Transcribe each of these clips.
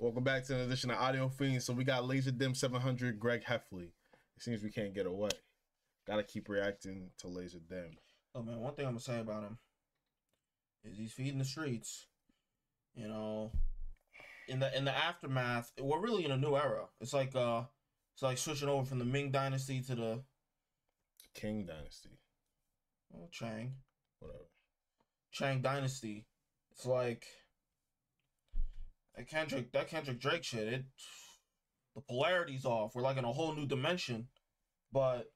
Welcome back to an edition of Audio Fiends. So we got Lazer Dim 700, Greg Heffley. It seems we can't get away. Gotta keep reacting to Lazer Dim. Oh man, one thing I'm gonna say about him is he's feeding the streets. You know, in the in the aftermath, we're really in a new era. It's like uh, it's like switching over from the Ming Dynasty to the King Dynasty. oh, Chang Whatever. Chang Dynasty. It's like that Kendrick that Kendrick Drake shit. It the polarity's off. We're like in a whole new dimension. But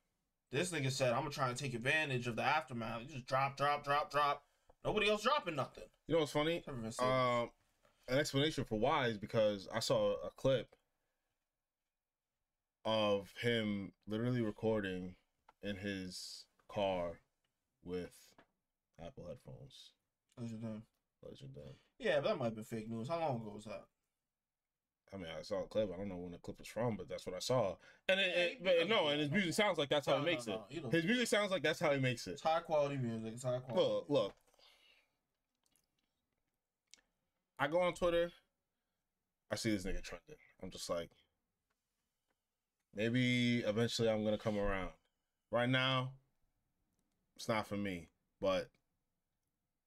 this nigga said, I'm gonna try and take advantage of the aftermath. You just drop, drop, drop, drop. Nobody else dropping nothing. You know what's funny? Um, an explanation for why is because I saw a clip of him literally recording in his car with Apple headphones. Are them. Yeah, but that might be fake news. How long ago was that? I mean, I saw a clip. I don't know when the clip was from, but that's what I saw. And it, it- but no, and his music sounds like that's how No, he makes no, it. no, His music sounds like that's how he makes it. It's high quality music. It's high quality. Look, look. I go on Twitter. I see this nigga trending. I'm just like, maybe eventually I'm gonna come around. Right now, it's not for me, but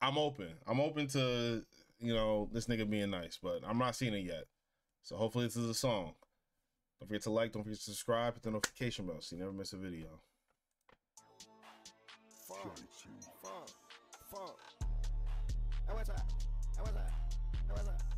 I'm open. I'm open to you know this nigga being nice, but I'm not seeing it yet. So hopefully this is a song. Don't forget to like. Don't forget to subscribe. Hit the notification bell so you never miss a video. Fuck. Fuck. Fuck. Hey, what's up? Hey, what's up?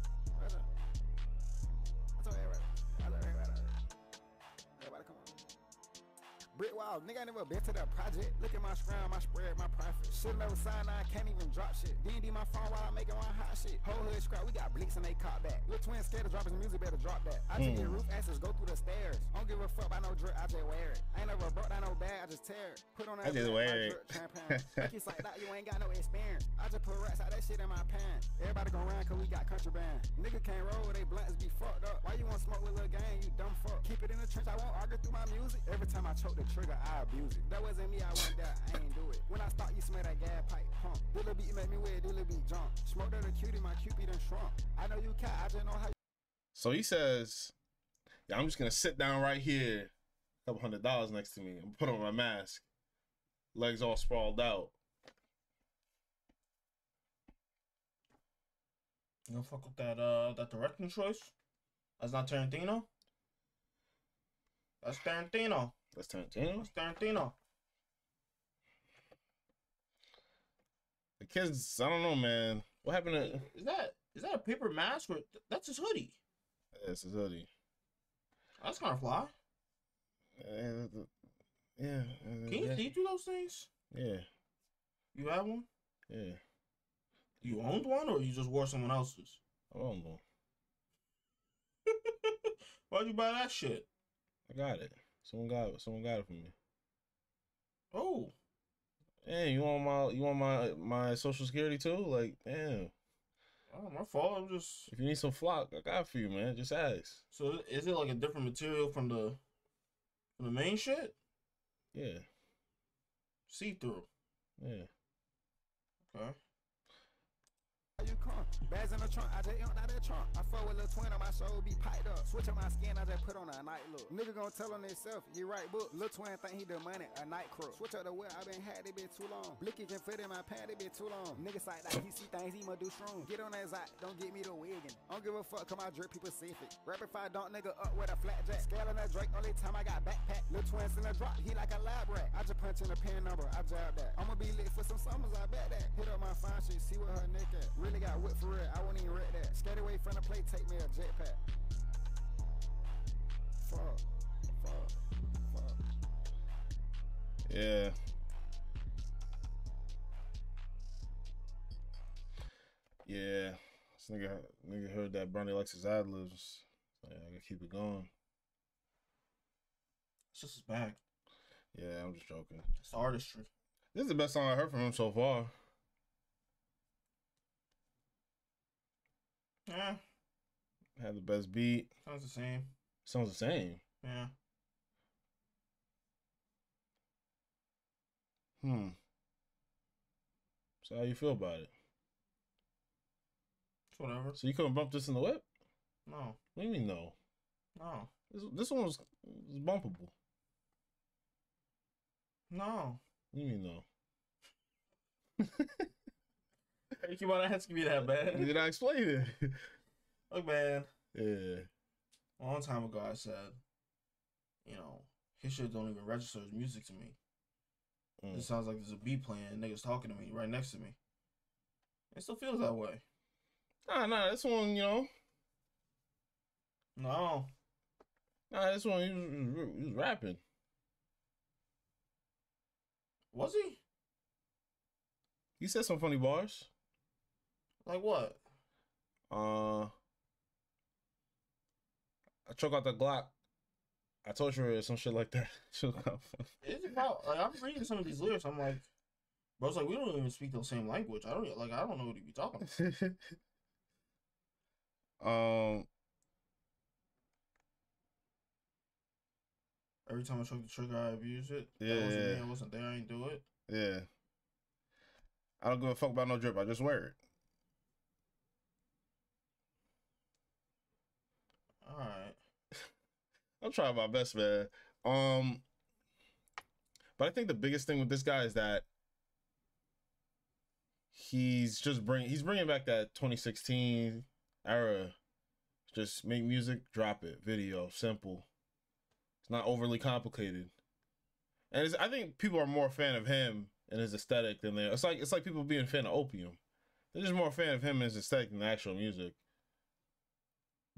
Brick wall, nigga, I never been to that project. Look at my scrum, my spread, my profit. Should never sign, I can't even drop shit. D&D my phone while I'm making my hot shit. Whole hood scrap, we got blicks and they caught back. Little twin scared to drop his music, better drop that. I just get Mm. roof asses, go through the stairs. I Don't give a fuck about no drip, I just wear it. I ain't never broke down no bag, I just tear it. Put on that I just wear it. Like like that, you ain't got no experience. I just put rats out that shit in my pants. Everybody gon' run cause we got contraband. Nigga can't roll, they blunts be fucked up. Why you want smoke with little gang, you dumb fuck? Keep it in the trench, I won't argue through my music. Time I choke the trigger, I abuse it. That wasn't me, I went there, I ain't do it. When I start, you smell that gas pipe pump. Dilla beat make me weird, Dilla beat jump. Smoke that a cutie, my cupid done shrunk. I know you cat, I just know how So he says, "Yeah, I'm just gonna sit down right here, a couple hundred dollars next to me, and put on my mask, legs all sprawled out." You don't fuck with that uh that directing choice? That's not Tarantino. That's Tarantino. That's Tarantino. That's Tarantino. The kids, I don't know, man. What happened to? Is that is that a paper mask or that's his hoodie? That's his hoodie. That's kind of fly. Uh, Yeah. uh, Can you yeah. see through those things? Yeah. You have one? Yeah. You owned one or you just wore someone else's? I don't know. Why'd you buy that shit? I got it. Someone got it. Someone got it for me. Oh, Hey, you want my you want my my social security too? Like, damn. oh my fault. I'm just If you need some flock, I got it for you, man. Just ask. so is it like a different material from the from the main shit? Yeah. See through. Yeah. Okay. Bags in the trunk, I just empty out that trunk. I fuck with little twin on my soul, be piped up. Switch up my skin, I just put on a night look. Nigga gon' tell on himself, you right book. Lil twin think he the money, a night crook. Switch up the whip, I been had it been too long. Blicky can fit in my pants, it been too long. Nigga like that, he see things, he must do strong. Get on that zot, don't get me the wiggin'. Don't give a fuck, come I drip people it. Rapid fire dunk nigga up with a flat jack. Scale on that Drake, only time I got backpack. Little twins in the drop, he like a lab rat. I just punch in the pin number, I jab that. I'ma be lit for some summers, I bet that. Hit up my fine shit, see what her neck even wreck that. Skate away from the plate, take me a jetpack. Fuck, fuck, fuck. Yeah. Yeah. This nigga, nigga heard that Bernie likes his ad libs. So yeah, I gotta keep it going. It's just his bag. Yeah, I'm just joking. It's artistry. This is the best song I heard from him so far. Yeah, Had the best beat. sounds the same. Sounds the same. Yeah. Hmm. So how you feel about it? It's whatever. So you couldn't bump this in the whip? No, What do you mean no? no, This this one was, was bumpable. no. What do you mean no? You keep on asking me that, man. Did I explain it? Look, man. yeah. A long time ago, I said, you know, his shit don't even register as music to me. Mm. It sounds like there's a beat playing, and niggas talking to me right next to me. It still feels that way. Nah, nah. This one, you know, No, nah. This one, he was, he was rapping. was he? He said some funny bars. Like what? Uh, I choke out the Glock. I told you some shit like that. Choke out. Is it about like I'm reading some of these lyrics? I'm like, bro, it's like we don't even speak the same language. I don't like I don't know what he be talking. About. um, Every time I choke the trigger, I abuse it. Yeah, that wasn't yeah. me. I wasn't there. I ain't do it. yeah. I don't give a fuck about no drip. I just wear it. All right. I'm trying my best, man. Um, but I think the biggest thing with this guy is that he's just bring he's bringing back that 2016 era. Just make music, drop it, video, simple. It's not overly complicated, and I think people are more a fan of him and his aesthetic than they. It's like it's like people being a fan of Opium. They're just more a fan of him and his aesthetic than the actual music.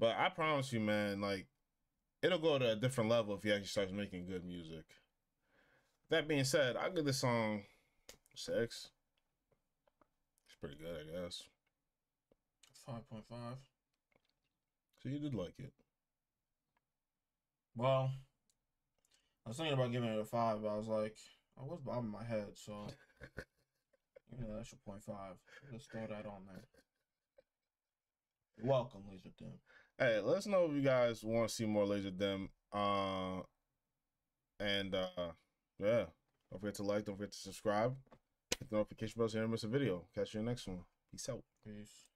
But I promise you, man, like it'll go to a different level if he actually starts making good music. That being said, I'll give this song six. It's pretty good, I guess. Five point five. So you did like it. Well, I was thinking about giving it a five, but I was like, I was bobbing my head, so you know that's your point five. Let's throw that on there. Welcome, Lazer Dim. Hey, let us know if you guys want to see more Lazer Dim. Uh, and uh, yeah, don't forget to like, don't forget to subscribe, hit the notification bell so you don't miss a video. Catch you in the next one. Peace out. Peace.